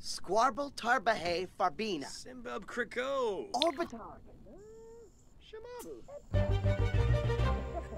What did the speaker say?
Squarble Tarbahe Farbina. Simbab Crico. Orbitar. Shamabu.